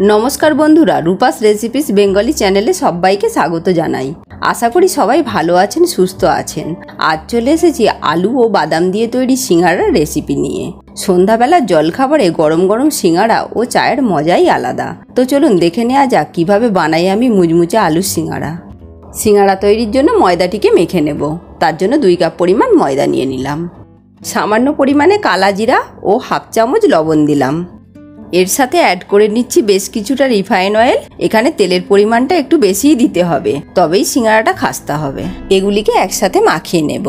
নমস্কার বন্ধুরা, Rupa's recipes Bengali চ্যানেলে সবাইকে স্বাগত জানাই। আশা করি সবাই ভালো আছেন, সুস্থ আছেন। আজ চলে এসেছি আলু ও বাদাম দিয়ে তৈরি সিঙ্গারার রেসিপি নিয়ে। সন্ধ্যাবেলার জলখাবারে গরম গরম সিঙ্গারা ও চায়ের মজাই আলাদা। তো চলুন দেখে নেওয়া যাক কীভাবে বানাই আমি মুচমুচে আলুর সিঙ্গারা। সিঙ্গারা তৈরির জন্য ময়দাটিকে মেখে নেব। তার জন্য দুই কাপ পরিমাণ ময়দা নিয়ে নিলাম। সামান্য পরিমাণে কালা জিরা ও হাফ চামচ লবণ দিলাম। এর সাথে অ্যাড করে নিচ্ছি বেশ কিছুটা রিফাইন অয়েল এখানে তেলের পরিমাণটা একটু বেশিই দিতে হবে, তবেই সিঙ্গারাটা খাস্তা হবে। এগুলিকে একসাথে মাখিয়ে নেব।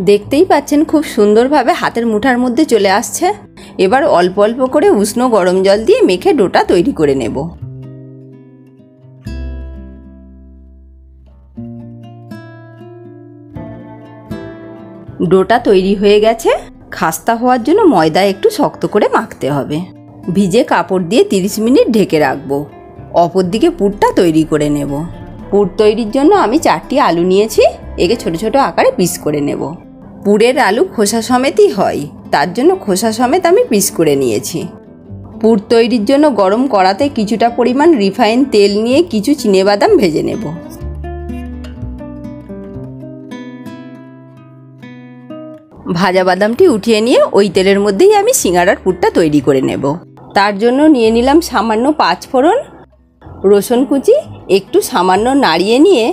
দেখতেই পাচ্ছেন খুব সুন্দরভাবে হাতের মুঠার মধ্যে চলে আসছে। এবার অল্প অল্প করে উষ্ণ গরম জল দিয়ে মেখে ডোটা তৈরি করে নেব। ডোটা তৈরি হয়ে গেছে। খাস্তা হওয়ার জন্য ময়দা একটু শক্ত করে মাখতে হবে। ভিজে কাপড় দিয়ে 30 মিনিট ঢেকে রাখব। অপর দিকে পুরটা তৈরি করে নেব। পুর তৈরির জন্য আমি চারটি আলু নিয়েছি, একে ছোট ছোট আকারে পিস করে নেব। পুরের আলু খোসা সমেতই হয়, তার জন্য খোসা সমেত আমি পিস করে নিয়েছি। পুর তৈরির জন্য গরম করাতে কিছুটা পরিমাণ রিফাইন তেল নিয়ে কিছু চিনেবাদাম ভেজে নেব। ভাজা বাদামটি উঠিয়ে নিয়ে ওই তেলের মধ্যেই আমি সিঙ্গারার পুরটা তৈরি করে নেব। তার জন্য নিয়ে নিলাম সামান্য পাঁচ ফোড়ন রসুন কুচি, একটু সামান্য নাড়িয়ে নিয়ে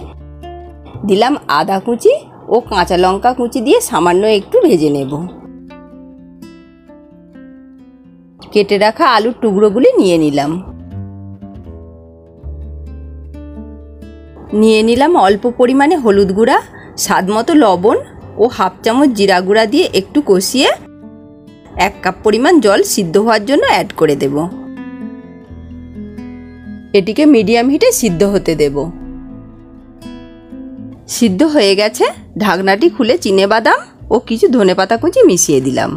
দিলাম আদা কুচি ও কাঁচা লঙ্কা কুচি দিয়ে সামান্য একটু ভেজে নেব। কেটে রাখা আলুর টুকরোগুলি নিয়ে নিলাম। নিয়ে নিলাম অল্প পরিমাণে হলুদ গুঁড়া স্বাদ মতো লবণ ও হাফ চামচ জিরা গুঁড়া দিয়ে একটু কষিয়ে এক কাপ পরিমাণ জল সিদ্ধ হওয়ার জন্য অ্যাড করে দেব। এটিকে মিডিয়াম হিটে সিদ্ধ হতে দেব। সিদ্ধ হয়ে গেছে, ঢাকনাটি খুলে চিনে বাদাম ও কিছু ধনে পাতা কুচি মিশিয়ে দিলাম।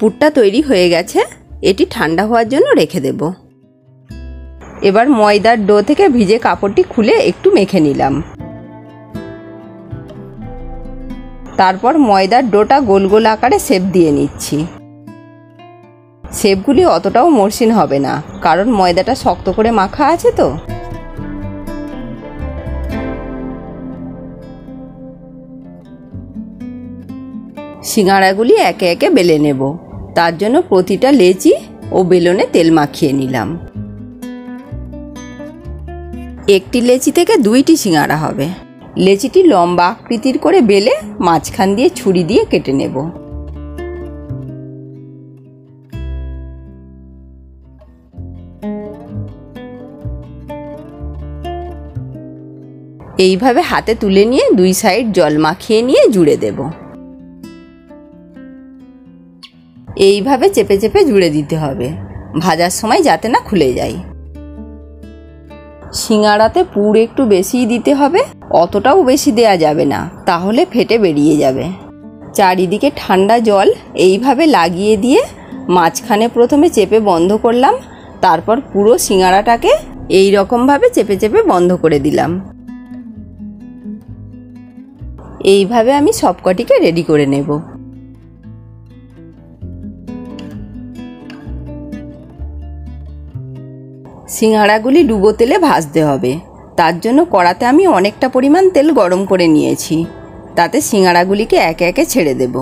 পুরটা তৈরি হয়ে গেছে, এটি ঠান্ডা হওয়ার জন্য রেখে দেব। এবার ময়দার ডো থেকে ভিজে কাপড়টি খুলে একটু মেখে নিলাম। তারপর ময়দার ডোটা গোল গোল আকারে শেপ দিয়ে নিচ্ছি। সেপগুলি অতটাও মসৃণ হবে না, কারণ ময়দাটা শক্ত করে মাখা আছে তো। সিঙ্গাড়াগুলি একে একে বেলে নেব, তার জন্য প্রতিটা লেচি ও বেলনে তেল মাখিয়ে নিলাম। একটি লেচি থেকে দুইটি সিঙ্গারা হবে। লেচিটি লম্বা আকৃতির করে বেলে মাঝখান দিয়ে ছুরি দিয়ে কেটে নেব। এইভাবে হাতে তুলে নিয়ে দুই সাইড জল মাখিয়ে নিয়ে জুড়ে দেব। এইভাবে চেপে চেপে জুড়ে দিতে হবে। ভাজার সময় যাতে না খুলে যায়। সিঙ্গাড়াতে পুর একটু বেশিই দিতে হবে, অতটাও বেশি দেয়া যাবে না, তাহলে ফেটে বেরিয়ে যাবে। চারিদিকে ঠান্ডা জল এইভাবে লাগিয়ে দিয়ে মাঝখানে প্রথমে চেপে বন্ধ করলাম, তারপর পুরো সিঙ্গাড়াটাকে এই রকমভাবে চেপে চেপে বন্ধ করে দিলাম। এইভাবে আমি সবকটিকে রেডি করে নেব। সিঙ্গাড়াগুলি ডুবো তেলে ভাজতে হবে। তার জন্য কড়াতে আমি অনেকটা পরিমাণ তেল গরম করে নিয়েছি। তাতে সিঙ্গাড়াগুলিকে একে একে ছেড়ে দেব।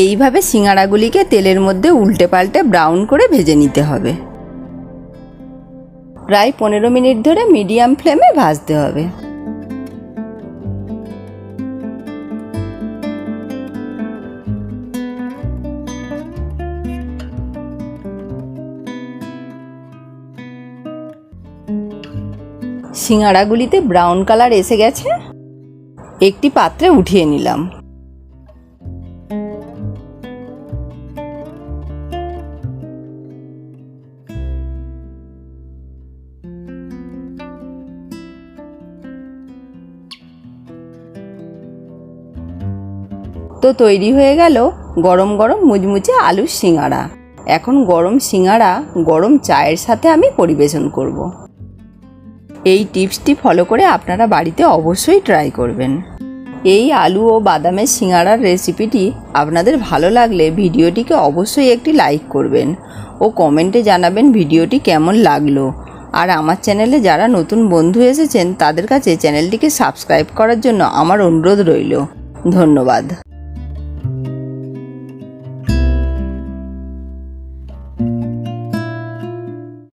এইভাবে সিঙ্গাড়াগুলিকে তেলের মধ্যে উল্টে পাল্টে ব্রাউন করে ভেজে নিতে হবে। প্রায় পনেরো মিনিট ধরে মিডিয়াম ফ্লেমে ভাজতে হবে। সিঙ্গাড়াগুলিতে ব্রাউন কালার এসে গেছে। একটি পাত্রে উঠিয়ে নিলাম। তো তৈরি হয়ে গেল গরম গরম মুচমুচে আলুর সিঙ্গাড়া। এখন গরম সিঙ্গাড়া গরম চায়ের সাথে আমি পরিবেশন করব। এই টিপসটি ফলো করে আপনারা বাড়িতে অবশ্যই ট্রাই করবেন। এই আলু ও বাদামের সিঙ্গারার রেসিপিটি আপনাদের ভালো লাগলে ভিডিওটিকে অবশ্যই একটি লাইক করবেন ও কমেন্টে জানাবেন ভিডিওটি কেমন লাগল। আর আমার চ্যানেলে যারা নতুন বন্ধু এসেছেন, তাদের কাছে চ্যানেলটিকে সাবস্ক্রাইব করার জন্য আমার অনুরোধ রইল। ধন্যবাদ।